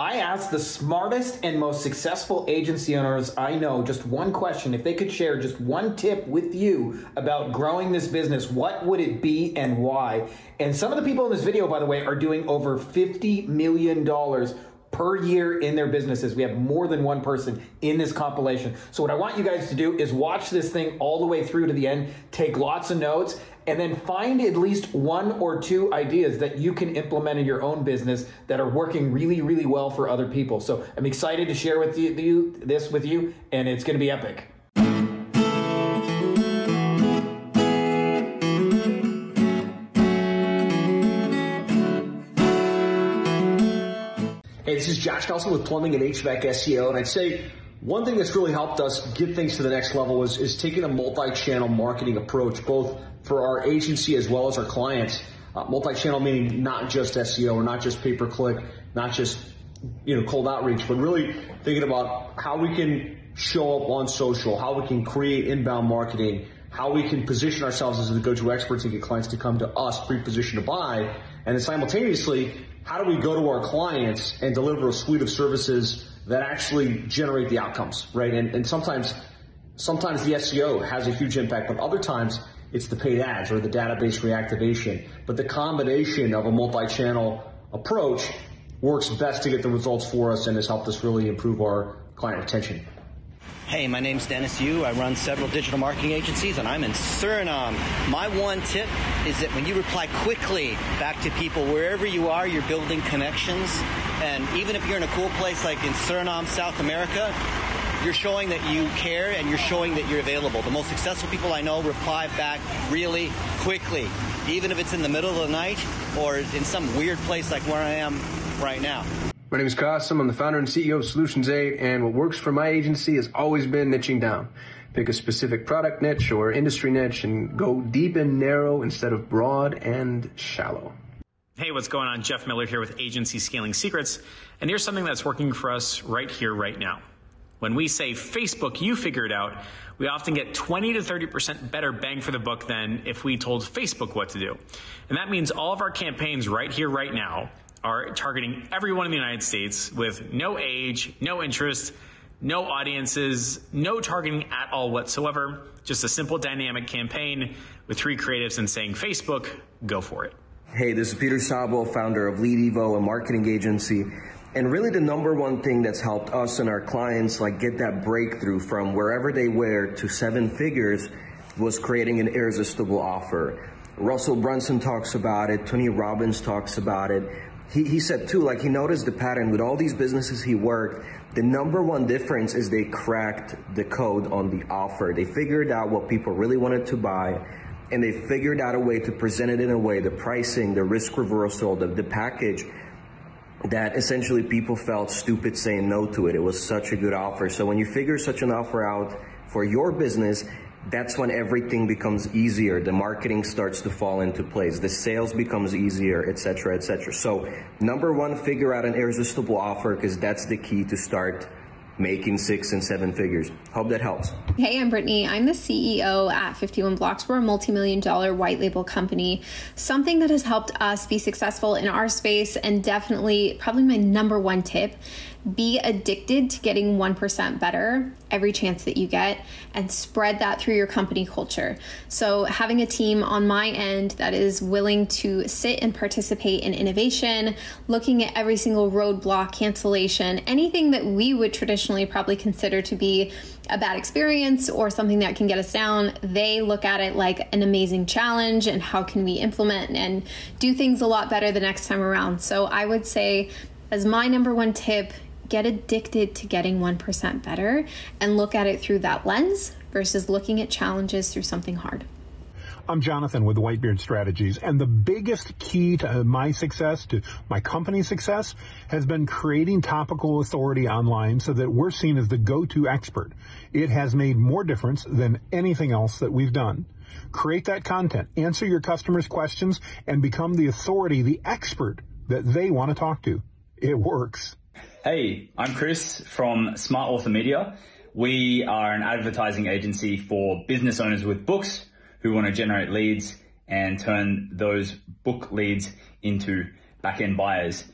I asked the smartest and most successful agency owners I know just one question. If they could share just one tip with you about growing this business, what would it be and why? And some of the people in this video, by the way, are doing over $50 million per year in their businesses. We have more than one person in this compilation. So what I want you guys to do is watch this thing all the way through to the end, take lots of notes, and then find at least one or two ideas that you can implement in your own business that are working really, really well for other people. So I'm excited to share with you, you this with you, and it's going to be epic. Hey, this is Josh Nelson with Plumbing and HVAC SEO, and I'd say one thing that's really helped us get things to the next level is, is taking a multi-channel marketing approach, both for our agency as well as our clients. Uh, multi-channel meaning not just SEO or not just pay-per-click, not just you know cold outreach, but really thinking about how we can show up on social, how we can create inbound marketing, how we can position ourselves as the go-to experts and get clients to come to us pre-positioned to buy, and then simultaneously how do we go to our clients and deliver a suite of services that actually generate the outcomes, right? And, and sometimes, sometimes the SEO has a huge impact, but other times it's the paid ads or the database reactivation. But the combination of a multi-channel approach works best to get the results for us and has helped us really improve our client retention. Hey, my name's Dennis Yu. I run several digital marketing agencies and I'm in Suriname. My one tip is that when you reply quickly back to people wherever you are, you're building connections. And even if you're in a cool place like in Suriname, South America, you're showing that you care and you're showing that you're available. The most successful people I know reply back really quickly, even if it's in the middle of the night or in some weird place like where I am right now. My name is Kasim. I'm the founder and CEO of Solutions 8, and what works for my agency has always been niching down. Pick a specific product niche or industry niche and go deep and narrow instead of broad and shallow. Hey, what's going on? Jeff Miller here with Agency Scaling Secrets, and here's something that's working for us right here, right now. When we say Facebook, you figure it out, we often get 20 to 30% better bang for the buck than if we told Facebook what to do. And that means all of our campaigns right here, right now are targeting everyone in the United States with no age, no interest, no audiences, no targeting at all whatsoever. Just a simple dynamic campaign with three creatives and saying, Facebook, go for it. Hey, this is Peter Szabo, founder of Lead Evo, a marketing agency. And really the number one thing that's helped us and our clients like get that breakthrough from wherever they were to seven figures was creating an irresistible offer. Russell Brunson talks about it, Tony Robbins talks about it he, he said too, like he noticed the pattern with all these businesses he worked. The number one difference is they cracked the code on the offer. They figured out what people really wanted to buy and they figured out a way to present it in a way, the pricing, the risk reversal, the, the package that essentially people felt stupid saying no to it. It was such a good offer. So when you figure such an offer out for your business, that's when everything becomes easier. The marketing starts to fall into place. The sales becomes easier, etc., etc. So number one, figure out an irresistible offer because that's the key to start making six and seven figures. Hope that helps. Hey, I'm Brittany. I'm the CEO at 51 Blocks. We're a multi million dollar white label company. Something that has helped us be successful in our space, and definitely probably my number one tip be addicted to getting 1% better every chance that you get and spread that through your company culture. So, having a team on my end that is willing to sit and participate in innovation, looking at every single roadblock, cancellation, anything that we would traditionally probably consider to be a bad experience or something that can get us down, they look at it like an amazing challenge and how can we implement and do things a lot better the next time around. So, I would say, as my number one tip, get addicted to getting 1% better and look at it through that lens versus looking at challenges through something hard. I'm Jonathan with Whitebeard Strategies, and the biggest key to my success, to my company's success, has been creating topical authority online so that we're seen as the go-to expert. It has made more difference than anything else that we've done. Create that content, answer your customers' questions, and become the authority, the expert that they want to talk to. It works. Hey, I'm Chris from Smart Author Media. We are an advertising agency for business owners with books who want to generate leads and turn those book leads into back end buyers.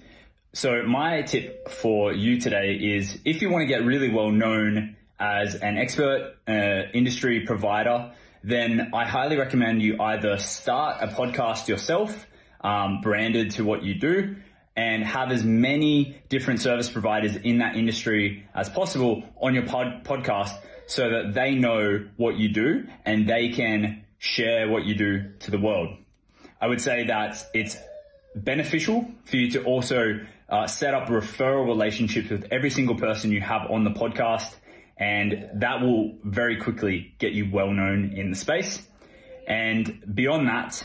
So my tip for you today is if you want to get really well known as an expert uh, industry provider, then I highly recommend you either start a podcast yourself, um, branded to what you do, and have as many different service providers in that industry as possible on your pod- podcast so that they know what you do and they can share what you do to the world. I would say that it's beneficial for you to also uh, set up referral relationships with every single person you have on the podcast. And that will very quickly get you well known in the space. And beyond that,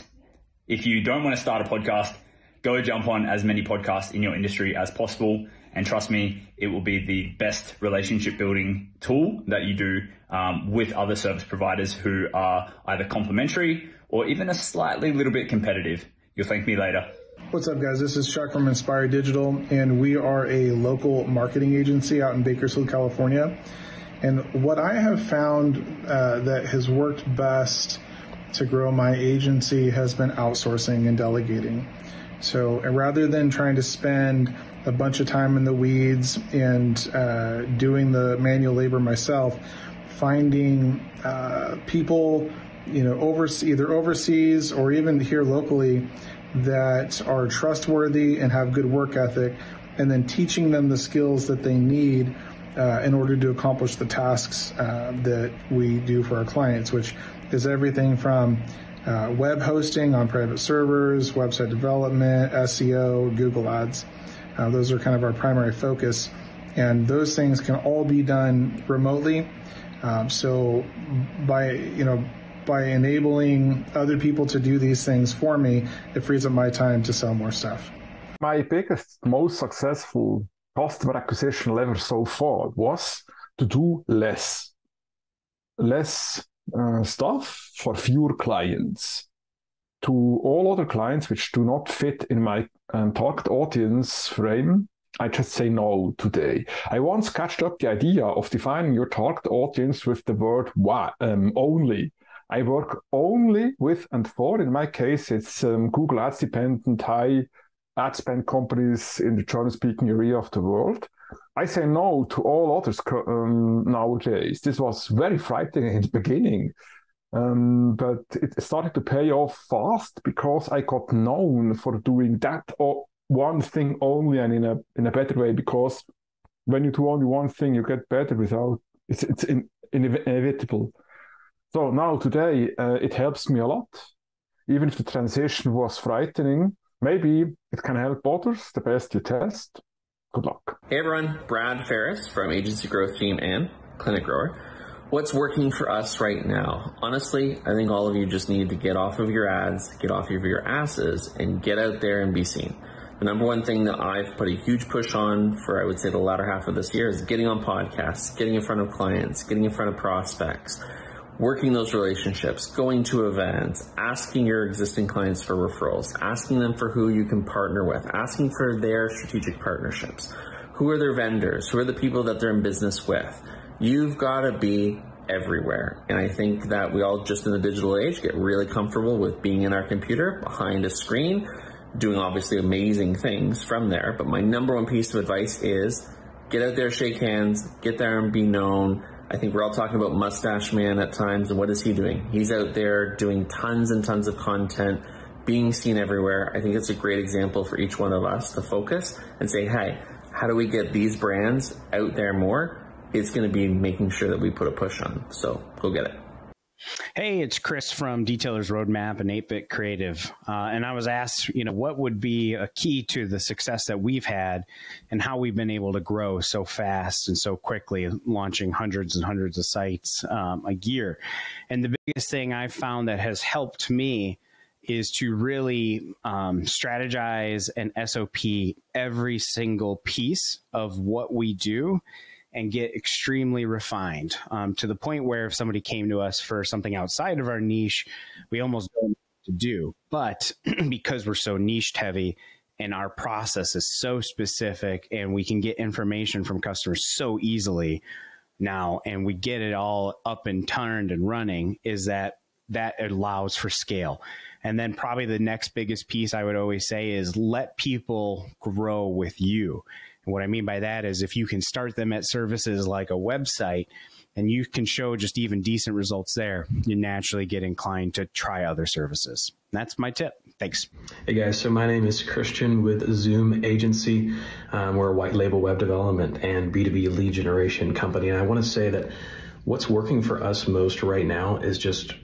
if you don't want to start a podcast, go jump on as many podcasts in your industry as possible. And trust me, it will be the best relationship building tool that you do um, with other service providers who are either complementary or even a slightly little bit competitive. You'll thank me later. What's up, guys? This is Chuck from Inspire Digital, and we are a local marketing agency out in Bakersfield, California. And what I have found uh, that has worked best to grow my agency has been outsourcing and delegating. So rather than trying to spend a bunch of time in the weeds and uh, doing the manual labor myself, finding uh, people, you know, over, either overseas or even here locally that are trustworthy and have good work ethic, and then teaching them the skills that they need uh, in order to accomplish the tasks uh, that we do for our clients, which is everything from uh, web hosting on private servers, website development, SEO, Google Ads. Uh, those are kind of our primary focus, and those things can all be done remotely. Um, so by you know by enabling other people to do these things for me, it frees up my time to sell more stuff. My biggest, most successful customer acquisition lever so far was to do less, less uh, stuff for fewer clients. To all other clients which do not fit in my um, target audience frame, I just say no today. I once catched up the idea of defining your target audience with the word why, um, only. I work only with and for, in my case, it's um, Google Ads dependent high ad spend companies in the German speaking area of the world. I say no to all others um, nowadays. This was very frightening in the beginning, um, but it started to pay off fast because I got known for doing that or one thing only and in a in a better way. Because when you do only one thing, you get better without it's it's in, inevitable. So now today uh, it helps me a lot, even if the transition was frightening. Maybe it can help others. The best you test. Good luck. Hey everyone, Brad Ferriss from Agency Growth Team and Clinic Grower. What's working for us right now? Honestly, I think all of you just need to get off of your ads, get off of your asses, and get out there and be seen. The number one thing that I've put a huge push on for, I would say, the latter half of this year is getting on podcasts, getting in front of clients, getting in front of prospects working those relationships, going to events, asking your existing clients for referrals, asking them for who you can partner with, asking for their strategic partnerships. Who are their vendors? Who are the people that they're in business with? You've got to be everywhere. And I think that we all just in the digital age get really comfortable with being in our computer behind a screen, doing obviously amazing things from there. But my number one piece of advice is get out there, shake hands, get there and be known I think we're all talking about Mustache Man at times, and what is he doing? He's out there doing tons and tons of content, being seen everywhere. I think it's a great example for each one of us to focus and say, hey, how do we get these brands out there more? It's going to be making sure that we put a push on. So go get it. Hey, it's Chris from Detailers Roadmap and 8-Bit Creative. Uh, and I was asked, you know, what would be a key to the success that we've had and how we've been able to grow so fast and so quickly, launching hundreds and hundreds of sites um, a year. And the biggest thing I've found that has helped me is to really um, strategize and SOP every single piece of what we do and get extremely refined um, to the point where if somebody came to us for something outside of our niche, we almost don't know what to do. But because we're so niche heavy and our process is so specific and we can get information from customers so easily now and we get it all up and turned and running, is that that allows for scale. And then probably the next biggest piece I would always say is let people grow with you. And what I mean by that is if you can start them at services like a website and you can show just even decent results there, you naturally get inclined to try other services. That's my tip. Thanks. Hey guys, so my name is Christian with Zoom Agency. Um, we're a white label web development and B2B lead generation company. And I want to say that what's working for us most right now is just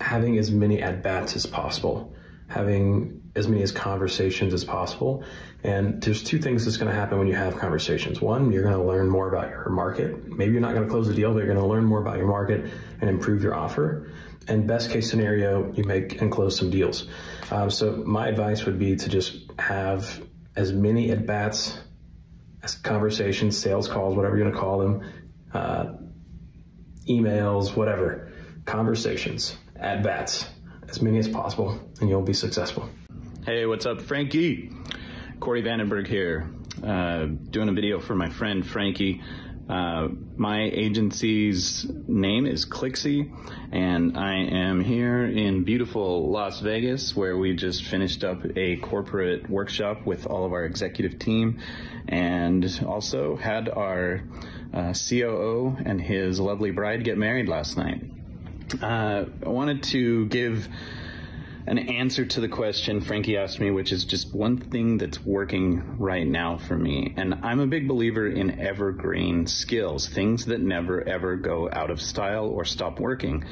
having as many at bats as possible, having as many as conversations as possible. And there's two things that's going to happen when you have conversations. One, you're going to learn more about your market. Maybe you're not going to close the deal, but you're going to learn more about your market and improve your offer. And best case scenario, you make and close some deals. Um, so my advice would be to just have as many at bats, as conversations, sales calls, whatever you're going to call them, uh, emails, whatever, conversations, at bats, as many as possible, and you'll be successful. Hey, what's up, Frankie? Corey Vandenberg here, uh, doing a video for my friend Frankie. Uh, my agency's name is Clixsy, and I am here in beautiful Las Vegas, where we just finished up a corporate workshop with all of our executive team, and also had our uh, COO and his lovely bride get married last night. Uh, I wanted to give an answer to the question Frankie asked me, which is just one thing that's working right now for me. And I'm a big believer in evergreen skills, things that never ever go out of style or stop working.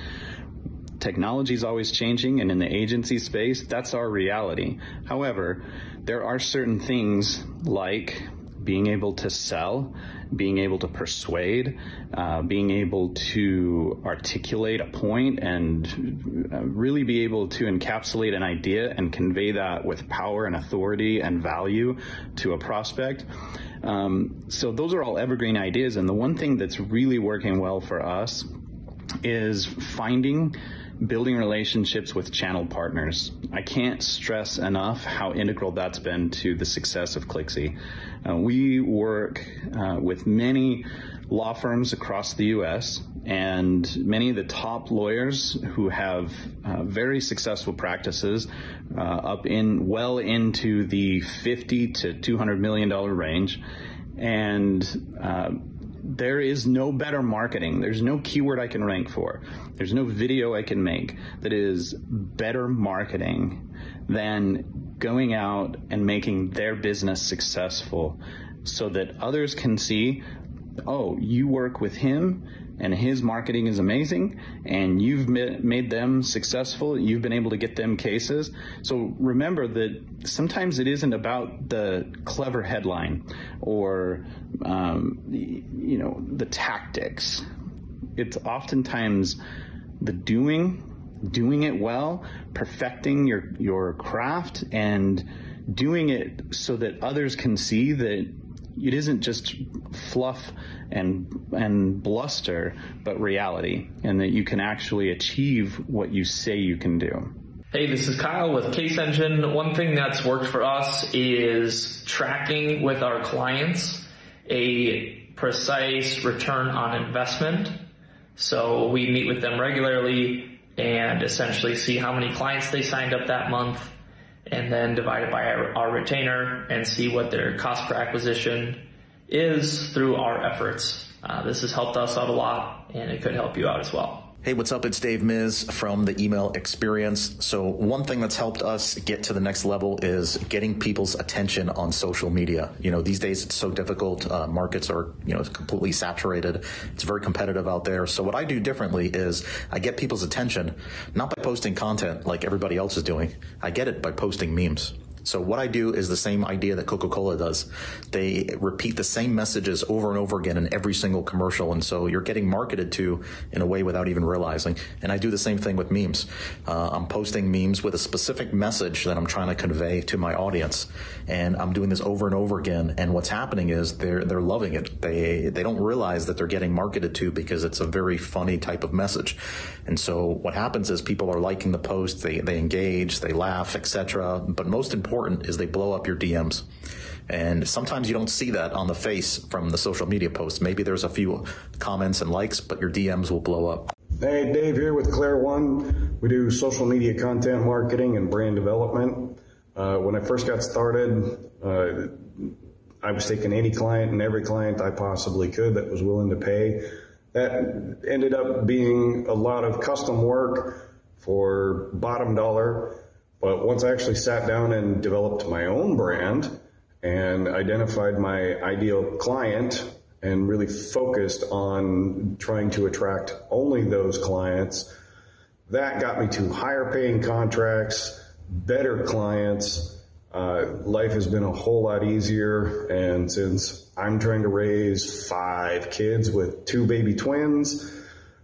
Technology is always changing, and in the agency space, that's our reality. However, there are certain things like being able to sell being able to persuade, uh, being able to articulate a point and uh, really be able to encapsulate an idea and convey that with power and authority and value to a prospect. Um, so those are all evergreen ideas. And the one thing that's really working well for us is finding building relationships with channel partners. I can't stress enough how integral that's been to the success of Clixsy. Uh, we work uh, with many law firms across the U.S. and many of the top lawyers who have uh, very successful practices uh, up in well into the 50 to 200 million dollar range, and uh, there is no better marketing. There's no keyword I can rank for. There's no video I can make that is better marketing than going out and making their business successful so that others can see, oh, you work with him and his marketing is amazing and you've made them successful. You've been able to get them cases. So remember that sometimes it isn't about the clever headline or, um, you know, the tactics. It's oftentimes the doing doing it well, perfecting your your craft, and doing it so that others can see that it isn't just fluff and and bluster, but reality, and that you can actually achieve what you say you can do. Hey, this is Cyle with Case Engine. One thing that's worked for us is tracking with our clients a precise return on investment. So we meet with them regularly and essentially see how many clients they signed up that month and then divide it by our, our retainer and see what their cost per acquisition is through our efforts. Uh, this has helped us out a lot and it could help you out as well. Hey, what's up? It's Dave Miz from the email experience. So one thing that's helped us get to the next level is getting people's attention on social media. You know, these days it's so difficult. Uh, markets are, you know, completely saturated. It's very competitive out there. So what I do differently is I get people's attention, not by posting content like everybody else is doing. I get it by posting memes. So what I do is the same idea that Coca-Cola does. They repeat the same messages over and over again in every single commercial. And so you're getting marketed to in a way without even realizing. And I do the same thing with memes. Uh, I'm posting memes with a specific message that I'm trying to convey to my audience. And I'm doing this over and over again. And what's happening is they're, they're loving it. They, they don't realize that they're getting marketed to because it's a very funny type of message. And so what happens is people are liking the post, they, they engage, they laugh, etc. But most importantly, important is they blow up your DMs. And sometimes you don't see that on the face from the social media posts. Maybe there's a few comments and likes, but your DMs will blow up. Hey, Dave here with Claire One. We do social media content marketing and brand development. Uh, when I first got started, uh, I was taking any client and every client I possibly could that was willing to pay. That ended up being a lot of custom work for bottom dollar. But once I actually sat down and developed my own brand and identified my ideal client and really focused on trying to attract only those clients, that got me to higher paying contracts, better clients, uh, life has been a whole lot easier. And since I'm trying to raise five kids with two baby twins,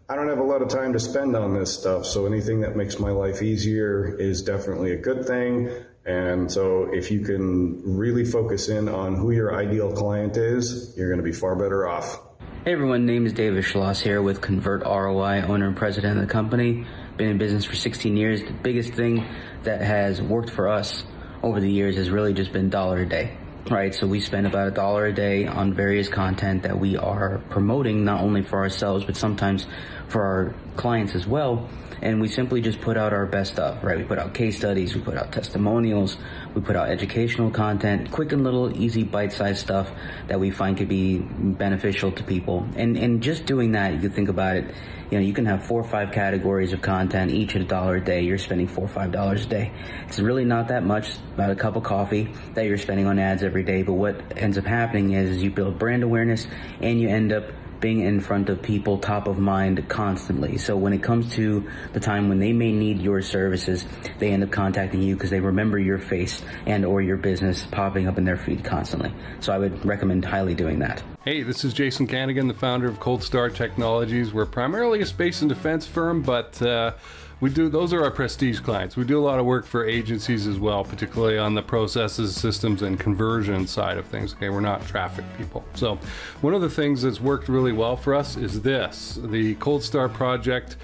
I don't have a lot of time to spend on this stuff. So anything that makes my life easier is definitely a good thing. And so if you can really focus in on who your ideal client is, you're going to be far better off. Hey everyone, name is David Schloss here with Convert ROI, owner and president of the company. Been in business for 16 years. The biggest thing that has worked for us over the years has really just been dollar a day. Right, so we spend about a dollar a day on various content that we are promoting not only for ourselves but sometimes for our clients as well. And we simply just put out our best stuff, right? We put out case studies, we put out testimonials, we put out educational content, quick and little easy bite-sized stuff that we find could be beneficial to people. And and just doing that, you think about it you know, you can have four or five categories of content, each at a dollar a day. You're spending four or five dollars a day. It's really not that much, about a cup of coffee that you're spending on ads every day. But what ends up happening is you build brand awareness and you end up being in front of people top of mind constantly. So when it comes to the time when they may need your services, they end up contacting you because they remember your face and or your business popping up in their feed constantly. So I would recommend highly doing that. Hey, this is Jason Kanigan, the founder of Cold Star Technologies. We're primarily a space and defense firm, but uh, we do those are our prestige clients. We do a lot of work for agencies as well, particularly on the processes, systems, and conversion side of things. Okay, we're not traffic people. So, one of the things that's worked really well for us is this: the Cold Star Project.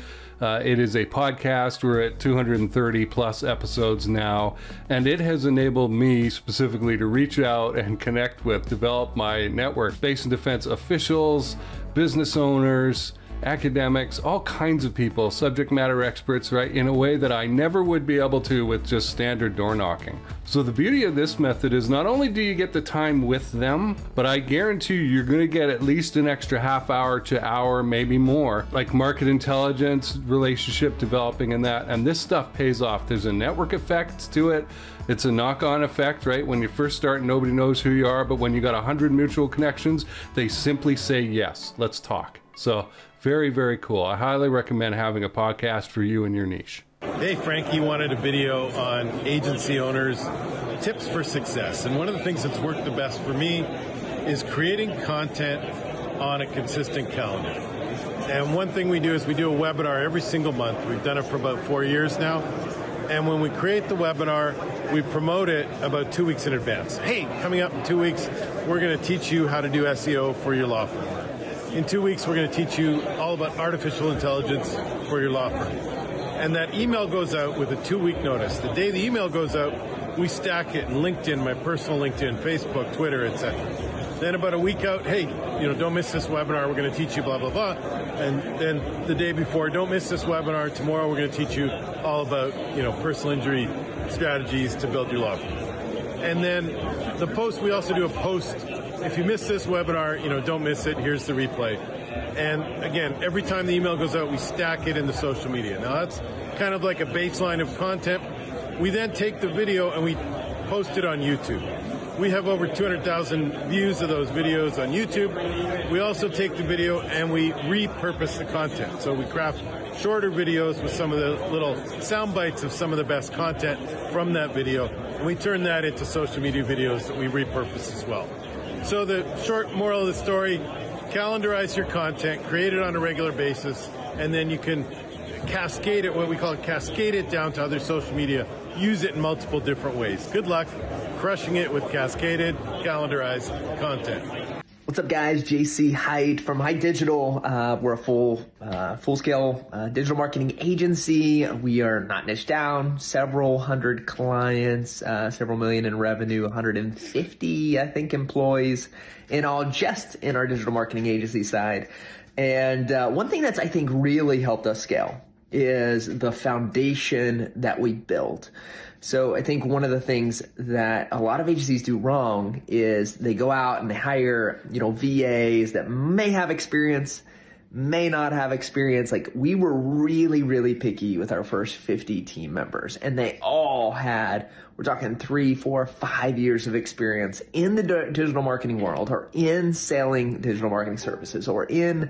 Uh, it is a podcast. We're at 230 plus episodes now, and it has enabled me specifically to reach out and connect with, develop my network, base and defense officials, business owners, academics, all kinds of people, subject matter experts, right, in a way that I never would be able to with just standard door knocking. So the beauty of this method is not only do you get the time with them, but I guarantee you you're going to get at least an extra half hour to hour, maybe more, like market intelligence, relationship developing and that. And this stuff pays off. There's a network effect to it. It's a knock-on effect, right? When you first start, nobody knows who you are, but when you got 100 mutual connections, they simply say yes, let's talk. So very, very cool. I highly recommend having a podcast for you and your niche. Hey, Frankie wanted a video on agency owners' tips for success. And one of the things that's worked the best for me is creating content on a consistent calendar. And one thing we do is we do a webinar every single month. We've done it for about four years now. And when we create the webinar, we promote it about two weeks in advance. Hey, coming up in two weeks, we're going to teach you how to do SEO for your law firm. In two weeks, we're going to teach you all about artificial intelligence for your law firm. And that email goes out with a two week notice. The day the email goes out, we stack it in LinkedIn, my personal LinkedIn, Facebook, Twitter, etc. Then about a week out, hey, you know, don't miss this webinar. We're going to teach you blah, blah, blah. And then the day before, don't miss this webinar. Tomorrow we're going to teach you all about, you know, personal injury strategies to build your law firm. And then the post, we also do a post if you missed this webinar, you know, don't miss it. Here's the replay. And again, every time the email goes out, we stack it into social media. Now that's kind of like a baseline of content. We then take the video and we post it on YouTube. We have over 200,000 views of those videos on YouTube. We also take the video and we repurpose the content. So we craft shorter videos with some of the little sound bites of some of the best content from that video. And we turn that into social media videos that we repurpose as well. So the short moral of the story, calendarize your content, create it on a regular basis, and then you can cascade it, what we call it, cascade it down to other social media. Use it in multiple different ways. Good luck crushing it with cascaded, calendarized content. What's up, guys? JC Hite from Hite Digital. Uh, we're a full, uh, full scale uh, digital marketing agency. We are not niche down. Several hundred clients, uh, several million in revenue, 150, I think, employees in all, just in our digital marketing agency side. And uh, one thing that's I think really helped us scale is the foundation that we built. So I think one of the things that a lot of agencies do wrong is they go out and they hire, you know, VAs that may have experience, may not have experience. Like we were really, really picky with our first 50 team members and they all had, we're talking three, four, five years of experience in the digital marketing world or in selling digital marketing services or in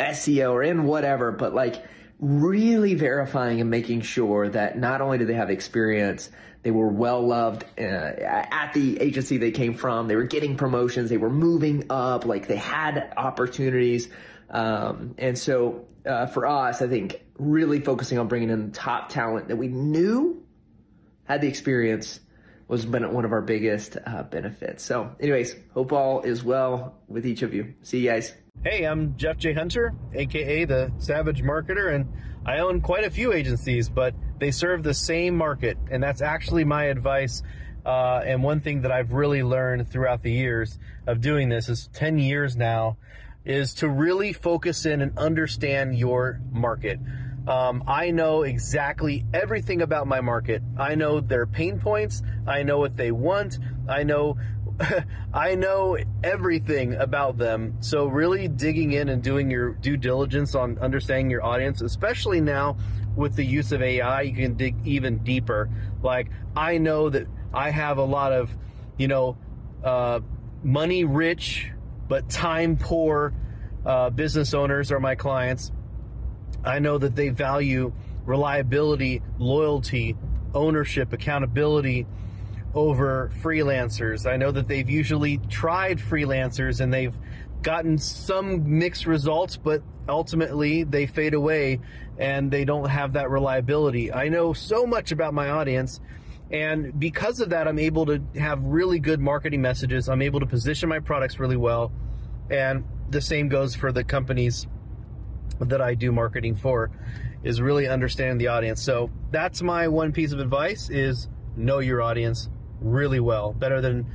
SEO or in whatever, but like, really verifying and making sure that not only do they have experience, they were well loved uh, at the agency they came from. They were getting promotions. They were moving up. Like they had opportunities. Um, and so uh, for us, I think really focusing on bringing in top talent that we knew had the experience was been one of our biggest uh, benefits. So, anyways, hope all is well with each of you. See you guys. Hey, I'm Jeff J. Hunter, aka the Savage Marketer, and I own quite a few agencies, but they serve the same market, and that's actually my advice. Uh, and one thing that I've really learned throughout the years of doing this is 10 years now is to really focus in and understand your market. Um, I know exactly everything about my market. I know their pain points. I know what they want. I know I know everything about them. So really digging in and doing your due diligence on understanding your audience, especially now with the use of AI, you can dig even deeper. Like I know that I have a lot of, you know, uh, money rich but time poor uh, business owners are my clients. I know that they value reliability, loyalty, ownership, accountability over freelancers. I know that they've usually tried freelancers and they've gotten some mixed results, but ultimately they fade away and they don't have that reliability. I know so much about my audience. And because of that, I'm able to have really good marketing messages. I'm able to position my products really well. And the same goes for the companies that I do marketing for is really understanding the audience. So that's my one piece of advice is know your audience really well, better than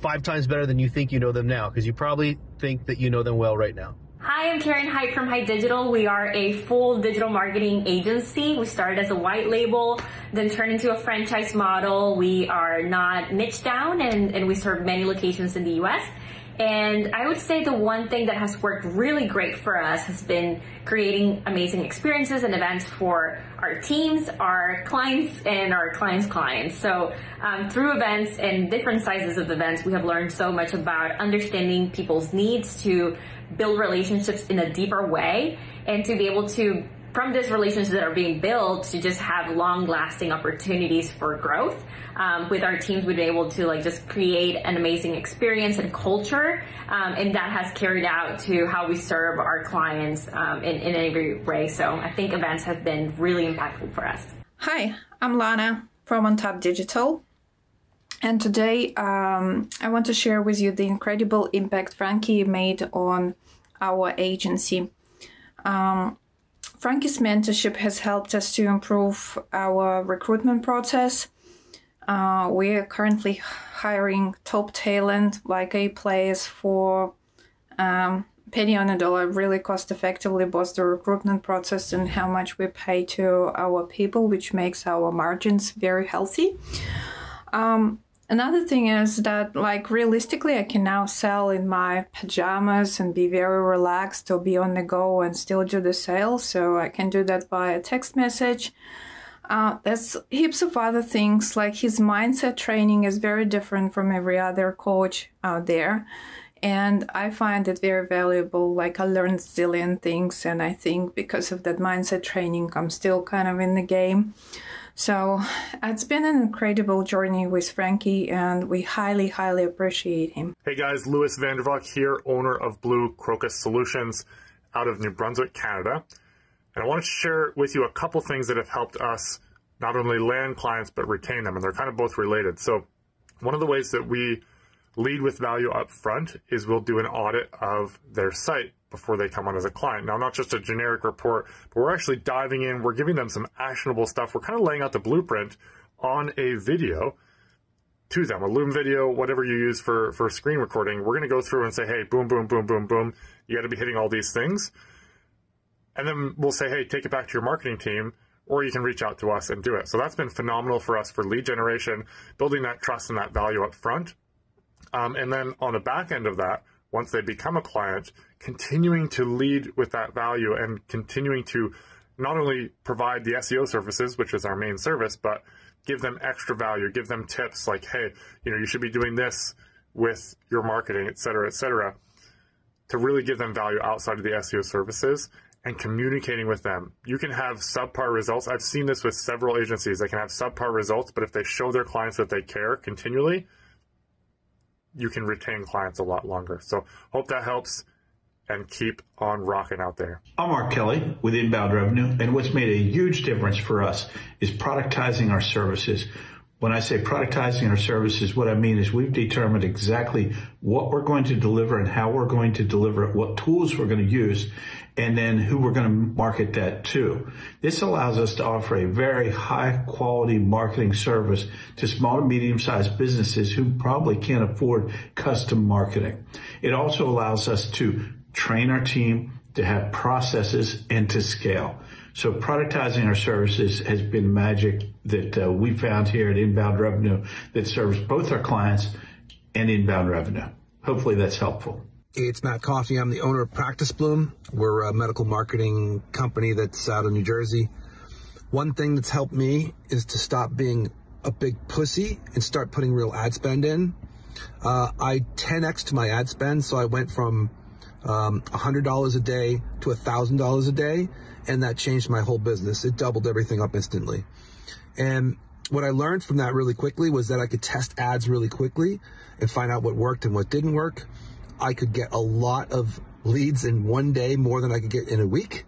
five times better than you think you know them now, because you probably think that you know them well right now. Hi, I'm Karen Hite from Hite Digital. We are a full digital marketing agency. We started as a white label, then turned into a franchise model. We are not niche down and, and we serve many locations in the US. And I would say the one thing that has worked really great for us has been creating amazing experiences and events for our teams, our clients, and our clients' clients. So um, through events and different sizes of events, we have learned so much about understanding people's needs to build relationships in a deeper way and to be able to from these relationships that are being built to just have long lasting opportunities for growth. Um, with our teams, we've been able to like just create an amazing experience and culture. Um, and that has carried out to how we serve our clients um, in, in every way. So I think events have been really impactful for us. Hi, I'm Lana from OnTap Digital. And today um, I want to share with you the incredible impact Frankie made on our agency. Um, Frankie's mentorship has helped us to improve our recruitment process. Uh, we are currently hiring top talent like A players for um, penny on a dollar, really cost effectively both the recruitment process and how much we pay to our people, which makes our margins very healthy. Um, Another thing is that, like, realistically, I can now sell in my pajamas and be very relaxed or be on the go and still do the sale. So I can do that by a text message. Uh, there's heaps of other things, like his mindset training is very different from every other coach out there. And I find it very valuable. Like, I learned zillion things, and I think because of that mindset training, I'm still kind of in the game. So it's been an incredible journey with Frankie, and we highly, highly appreciate him. Hey guys, Lewis Vandervalk here, owner of Blue Crocus Solutions out of New Brunswick, Canada. And I want to share with you a couple things that have helped us not only land clients but retain them, and they're kind of both related. So, one of the ways that we lead with value up front is we'll do an audit of their site before they come on as a client. Now, not just a generic report, but we're actually diving in. We're giving them some actionable stuff. We're kind of laying out the blueprint on a video to them, a Loom video, whatever you use for, for screen recording. We're going to go through and say, hey, boom, boom, boom, boom, boom. You got to be hitting all these things. And then we'll say, hey, take it back to your marketing team, or you can reach out to us and do it. So that's been phenomenal for us for lead generation, building that trust and that value up front. Um, and then on the back end of that, once they become a client, continuing to lead with that value and continuing to not only provide the SEO services, which is our main service, but give them extra value, give them tips like, hey, you know, you should be doing this with your marketing, et cetera, et cetera, to really give them value outside of the SEO services and communicating with them. You can have subpar results. I've seen this with several agencies. They can have subpar results, but if they show their clients that they care continually, you can retain clients a lot longer. So hope that helps and keep on rocking out there. I'm Mark Kelly with Inbound Revenue, and what's made a huge difference for us is productizing our services. When I say productizing our services, what I mean is we've determined exactly what we're going to deliver and how we're going to deliver it, what tools we're going to use, and then who we're going to market that to. This allows us to offer a very high quality marketing service to small to medium sized businesses who probably can't afford custom marketing. It also allows us to train our team to have processes and to scale. So productizing our services has been magic that uh, we found here at Inbound Revenue that serves both our clients and inbound revenue. Hopefully that's helpful. It's Matt Coffey. I'm the owner of Practice Bloom. We're a medical marketing company that's out of New Jersey. One thing that's helped me is to stop being a big pussy and start putting real ad spend in. Uh, I 10x to my ad spend, so I went from um, $100 a day to $1,000 a day, and that changed my whole business. It doubled everything up instantly. And what I learned from that really quickly was that I could test ads really quickly and find out what worked and what didn't work. I could get a lot of leads in one day more than I could get in a week.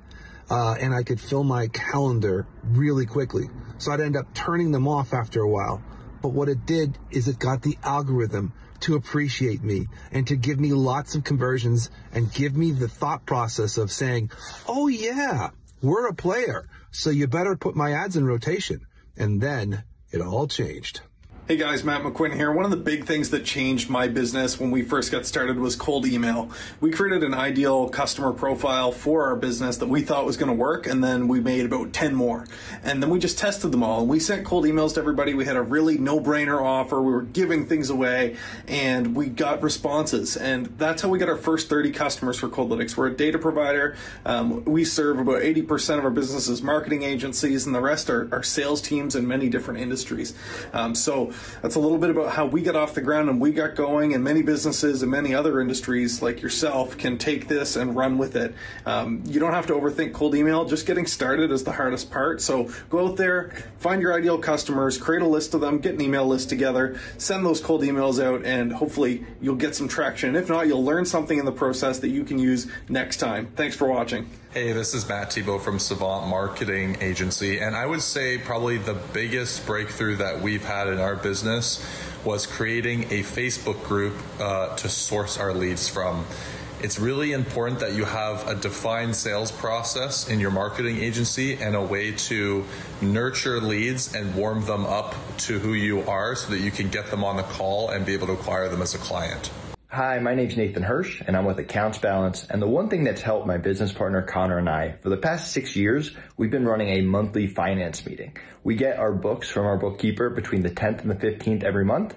Uh, and I could fill my calendar really quickly. So I'd end up turning them off after a while. But what it did is it got the algorithm to appreciate me and to give me lots of conversions and give me the thought process of saying, oh yeah, we're a player. So you better put my ads in rotation. And then it all changed. Hey guys, Matt McQuinn here. One of the big things that changed my business when we first got started was cold email. We created an ideal customer profile for our business that we thought was going to work, and then we made about 10 more. And then we just tested them all. And we sent cold emails to everybody. We had a really no brainer offer. We were giving things away, and we got responses. And that's how we got our first 30 customers for Coldlytics. We're a data provider. Um, we serve about 80% of our business as marketing agencies, and the rest are, are sales teams in many different industries. Um, so that's a little bit about how we got off the ground and we got going, and many businesses and many other industries like yourself can take this and run with it. Um, you don't have to overthink cold email. Just getting started is the hardest part. So go out there, find your ideal customers, create a list of them, get an email list together, send those cold emails out, and hopefully you'll get some traction. If not, you'll learn something in the process that you can use next time. Thanks for watching. Hey, this is Matt Tebow from Savant Marketing Agency, and I would say probably the biggest breakthrough that we've had in our business was creating a Facebook group uh, to source our leads from. It's really important that you have a defined sales process in your marketing agency and a way to nurture leads and warm them up to who you are so that you can get them on the call and be able to acquire them as a client. Hi, my name's Nathan Hirsch, and I'm with Accounts Balance. And the one thing that's helped my business partner Connor and I for the past six years, we've been running a monthly finance meeting. We get our books from our bookkeeper between the 10th and the 15th every month.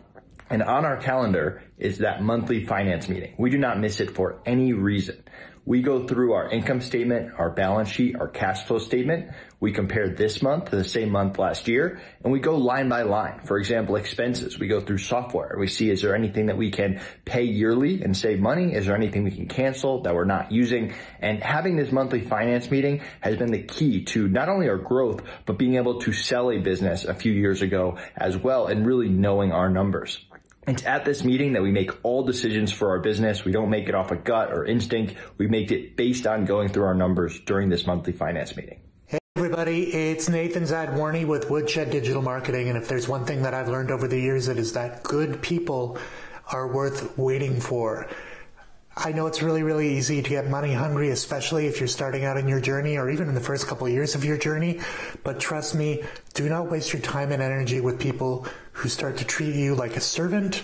And on our calendar is that monthly finance meeting. We do not miss it for any reason. We go through our income statement, our balance sheet, our cash flow statement. We compare this month to the same month last year and we go line by line. For example, expenses. We go through software. We see is there anything that we can pay yearly and save money? Is there anything we can cancel that we're not using? And having this monthly finance meeting has been the key to not only our growth, but being able to sell a business a few years ago as well and really knowing our numbers. It's at this meeting that we make all decisions for our business. We don't make it off a of gut or instinct. We make it based on going through our numbers during this monthly finance meeting. Hey everybody, it's Nathan Zadwarny with Woodshed Digital Marketing. And if there's one thing that I've learned over the years, it is that good people are worth waiting for. I know it's really, really easy to get money hungry, especially if you're starting out in your journey or even in the first couple of years of your journey. But trust me, do not waste your time and energy with people who start to treat you like a servant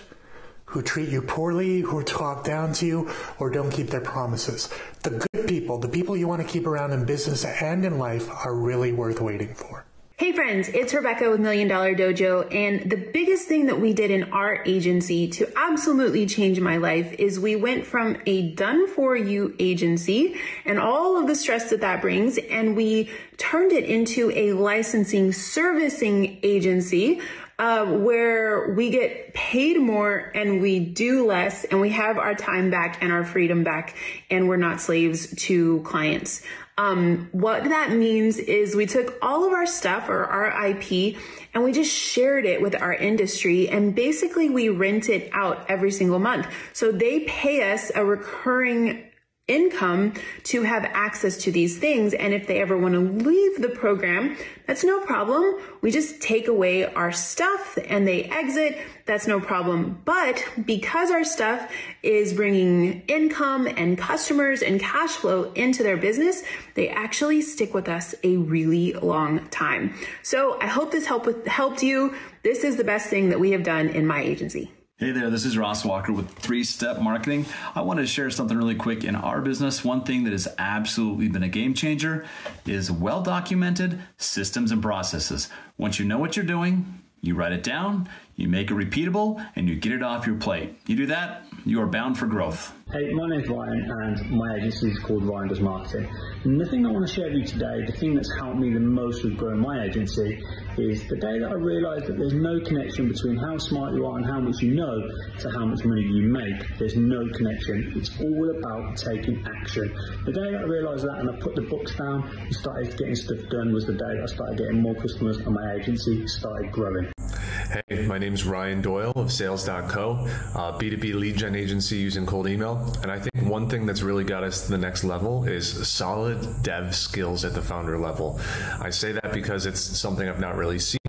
who treat you poorly, who talk down to you, or don't keep their promises. The good people, the people you want to keep around in business and in life, are really worth waiting for. Hey friends, it's Rebecca with Million Dollar Dojo, and the biggest thing that we did in our agency to absolutely change my life is we went from a done for you agency and all of the stress that that brings, and we turned it into a licensing servicing agency uh, where we get paid more and we do less and we have our time back and our freedom back and we're not slaves to clients. Um, what that means is we took all of our stuff or our IP and we just shared it with our industry and basically we rent it out every single month. So they pay us a recurring income to have access to these things. And if they ever want to leave the program, that's no problem. We just take away our stuff and they exit. That's no problem. But because our stuff is bringing income and customers and cash flow into their business, they actually stick with us a really long time. So I hope this helped with, helped you. This is the best thing that we have done in my agency. Hey there, this is Ross Walker with Three Step Marketing. I wanted to share something really quick in our business. One thing that has absolutely been a game changer is well documented systems and processes. Once you know what you're doing, you write it down, you make it repeatable, and you get it off your plate. You do that, you are bound for growth. Hey, my name's Ryan, and my agency is called Ryan Does Marketing. And the thing I want to share with you today, the thing that's helped me the most with growing my agency, is the day that I realised that there's no connection between how smart you are and how much you know to how much money you make. There's no connection. It's all about taking action. The day that I realised that and I put the books down and started getting stuff done was the day that I started getting more customers and my agency started growing. Hey, my name is Ryan Doyle of Sales.co, uh, B2B lead gen agency using cold email. And I think one thing that's really got us to the next level is solid dev skills at the founder level. I say that because it's something I've not really seen,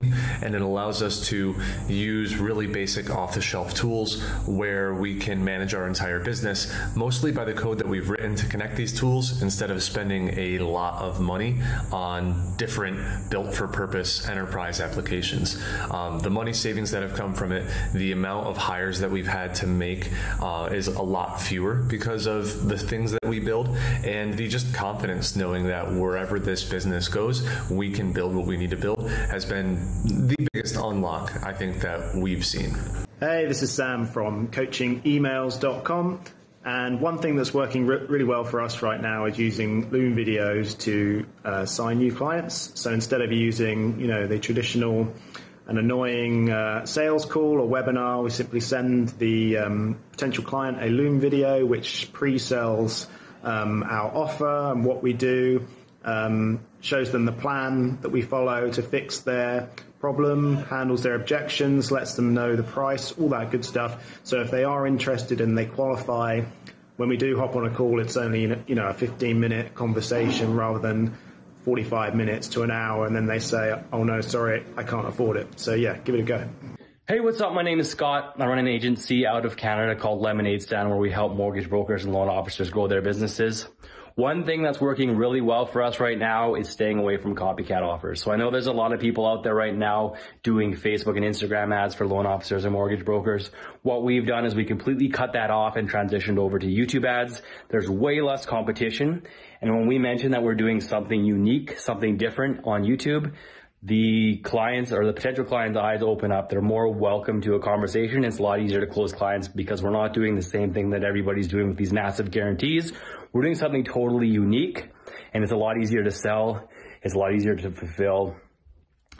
and it allows us to use really basic off the shelf tools where we can manage our entire business mostly by the code that we've written to connect these tools instead of spending a lot of money on different built for purpose enterprise applications. Um, the money savings that have come from it, the amount of hires that we've had to make uh, is a lot fewer because of the things that we build and the just confidence knowing that wherever this business goes, we can build what we need to build has been the biggest unlock I think that we've seen. Hey, this is Sam from coachingemails.com. And one thing that's working re- really well for us right now is using Loom videos to uh, sign new clients. So instead of using, you know, the traditional an annoying uh, sales call or webinar, we simply send the um, potential client a Loom video which pre-sells um, our offer and what we do, um, shows them the plan that we follow to fix their problem, handles their objections, lets them know the price, all that good stuff. So if they are interested and they qualify, when we do hop on a call, it's only you know a 15 minute conversation rather than 45 minutes to an hour, and then they say, "Oh no, sorry, I can't afford it." So yeah, give it a go. Hey, what's up? My name is Scott. I run an agency out of Canada called Lemonade Stand where we help mortgage brokers and loan officers grow their businesses. One thing that's working really well for us right now is staying away from copycat offers. So I know there's a lot of people out there right now doing Facebook and Instagram ads for loan officers and mortgage brokers. What we've done is we completely cut that off and transitioned over to YouTube ads. There's way less competition. And when we mention that we're doing something unique, something different on YouTube, the clients or the potential clients' eyes open up. They're more welcome to a conversation. It's a lot easier to close clients because we're not doing the same thing that everybody's doing with these massive guarantees. We're doing something totally unique and it's a lot easier to sell. It's a lot easier to fulfill.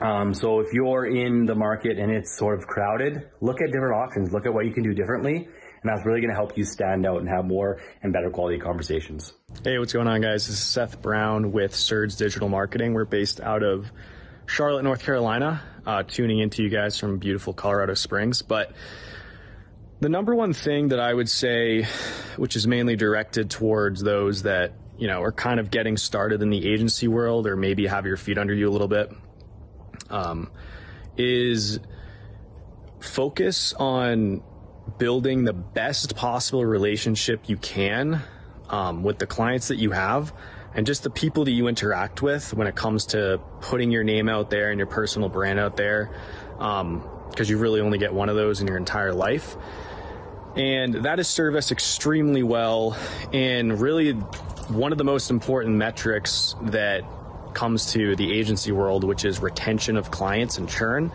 Um, so if you're in the market and it's sort of crowded, look at different options. Look at what you can do differently. And that's really going to help you stand out and have more and better quality conversations. Hey, what's going on, guys? This is Seth Brown with Surge Digital Marketing. We're based out of Charlotte, North Carolina, uh, tuning into you guys from beautiful Colorado Springs. But the number one thing that I would say, which is mainly directed towards those that, you know, are kind of getting started in the agency world or maybe have your feet under you a little bit, um, is focus on building the best possible relationship you can um, with the clients that you have and just the people that you interact with when it comes to putting your name out there and your personal brand out there, because um, you really only get one of those in your entire life. And that has served us extremely well. And really, one of the most important metrics that comes to the agency world, which is retention of clients and churn,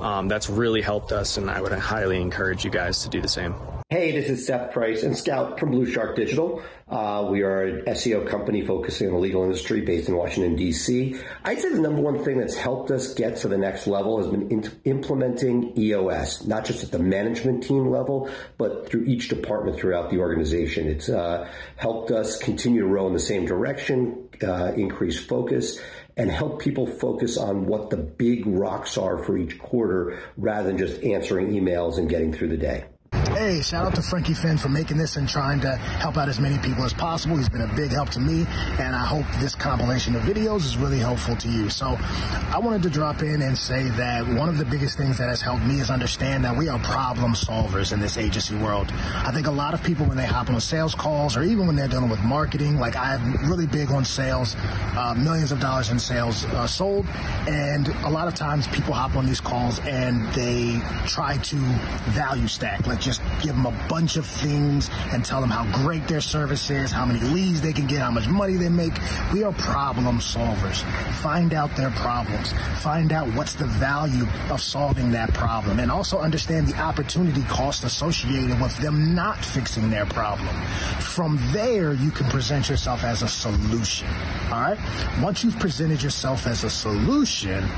um, that's really helped us. And I would highly encourage you guys to do the same. Hey, this is Seth Price and Scout from BluShark Digital. Uh, we are an SEO company focusing on the legal industry based in Washington, D.C. I'd say the number one thing that's helped us get to the next level has been in- implementing EOS, not just at the management team level, but through each department throughout the organization. It's uh, helped us continue to row in the same direction, uh, increase focus, and help people focus on what the big rocks are for each quarter rather than just answering emails and getting through the day. Hey, shout out to Frankie Fihn for making this and trying to help out as many people as possible. He's been a big help to me, and I hope this compilation of videos is really helpful to you. So I wanted to drop in and say that one of the biggest things that has helped me is understand that we are problem solvers in this agency world. I think a lot of people, when they hop on sales calls or even when they're dealing with marketing, like I'm really big on sales, uh, millions of dollars in sales uh, sold, and a lot of times people hop on these calls and they try to value stack, like just give them a bunch of things and tell them how great their service is, how many leads they can get, how much money they make. We are problem solvers. Find out their problems. Find out what's the value of solving that problem and also understand the opportunity cost associated with them not fixing their problem. From there, you can present yourself as a solution. All right. Once you've presented yourself as a solution,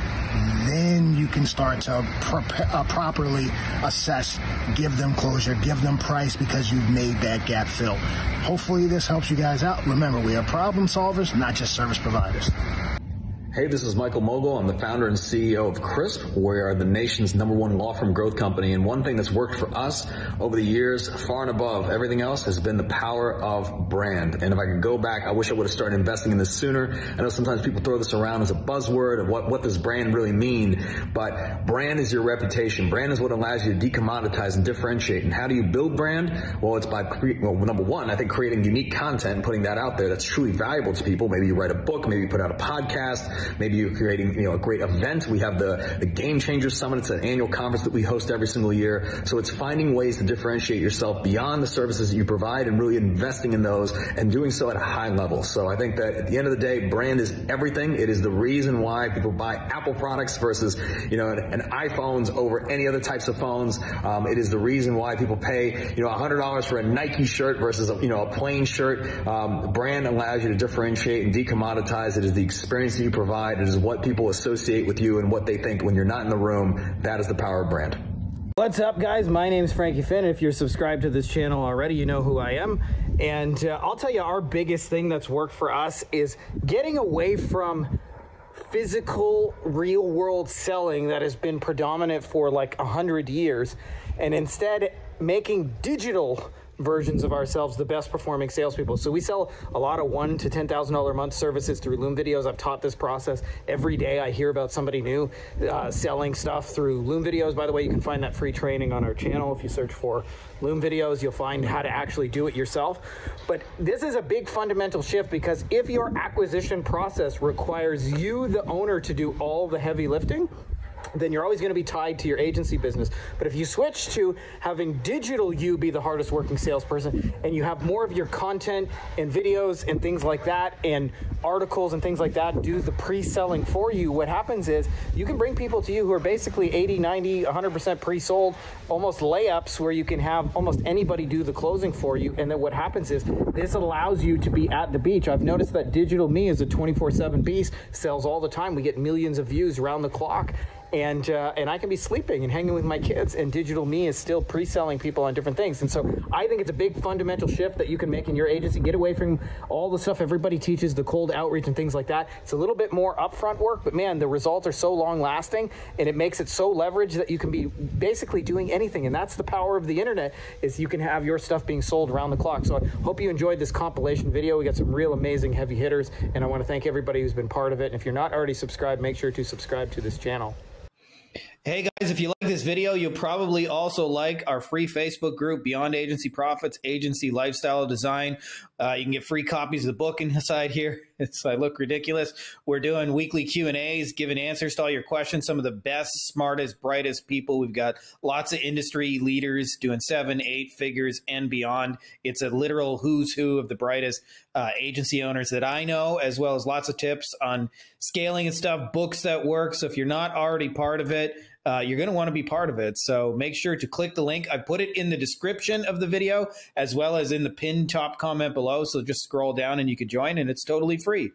then you can start to uh, properly assess, give them closure, give them price because you've made that gap fill. Hopefully this helps you guys out. Remember, we are problem solvers, not just service providers. Hey, this is Michael Mogill. I'm the founder and CEO of CRISP. We are the nation's number one law firm growth company. And one thing that's worked for us over the years, far and above everything else, has been the power of brand. And if I could go back, I wish I would have started investing in this sooner. I know sometimes people throw this around as a buzzword of what, what does brand really mean? But brand is your reputation. Brand is what allows you to decommoditize and differentiate. And how do you build brand? Well, it's by, cre- well, number one, I think creating unique content and putting that out there that's truly valuable to people. Maybe you write a book, maybe you put out a podcast, Maybe you're creating, you know, a great event. We have the, the Game Changers Summit. It's an annual conference that we host every single year. So it's finding ways to differentiate yourself beyond the services that you provide and really investing in those and doing so at a high level. So I think that at the end of the day, brand is everything. It is the reason why people buy Apple products versus, you know, an, iPhones over any other types of phones. Um, it is the reason why people pay, you know, $100 for a Nike shirt versus, a, you know, a plain shirt. Um, brand allows you to differentiate and decommoditize. It is the experience that you provide provide. It is what people associate with you and what they think when you're not in the room. That is the power of brand. What's up, guys? My name is Frankie Fihn. If you're subscribed to this channel already, you know who I am. And uh, I'll tell you, our biggest thing that's worked for us is getting away from physical, real world selling that has been predominant for like a hundred years, and instead making digital versions of ourselves the best performing salespeople. So we sell a lot of one to ten thousand dollar a month services through Loom videos. I've taught this process every day. I hear about somebody new uh, selling stuff through Loom videos. By the way, you can find that free training on our channel if you search for Loom videos. You'll find how to actually do it yourself. But this is a big fundamental shift because if your acquisition process requires you, the owner, to do all the heavy lifting, then you're always going to be tied to your agency business. But if you switch to having digital you be the hardest working salesperson and you have more of your content and videos and things like that and articles and things like that do the pre-selling for you, what happens is you can bring people to you who are basically 80, 90, 100% pre-sold, almost layups where you can have almost anybody do the closing for you. And then what happens is this allows you to be at the beach. I've noticed that digital me is a 24/7 beast, sells all the time. We get millions of views around the clock and uh, and I can be sleeping and hanging with my kids, and digital me is still pre-selling people on different things. And so I think it's a big fundamental shift that you can make in your agency. Get away from all the stuff everybody teaches, the cold outreach and things like that. It's a little bit more upfront work, but man, the results are so long lasting, and it makes it so leveraged that you can be basically doing anything. And that's the power of the internet is you can have your stuff being sold around the clock. So I hope you enjoyed this compilation video. We got some real amazing heavy hitters, and I want to thank everybody who's been part of it. And if you're not already subscribed, make sure to subscribe to this channel. Hey guys. If you like this video, you'll probably also like our free Facebook group, Beyond Agency Profits, Agency Lifestyle Design. Uh, you can get free copies of the book inside here. It's I look ridiculous. We're doing weekly Q and A's, giving answers to all your questions. Some of the best, smartest, brightest people. We've got lots of industry leaders doing seven, eight figures and beyond. It's a literal who's who of the brightest uh, agency owners that I know, as well as lots of tips on scaling and stuff, books that work. So if you're not already part of it, uh, you're going to want to be part of it. So make sure to click the link. I put it in the description of the video as well as in the pinned top comment below. So just scroll down and you can join, and it's totally free.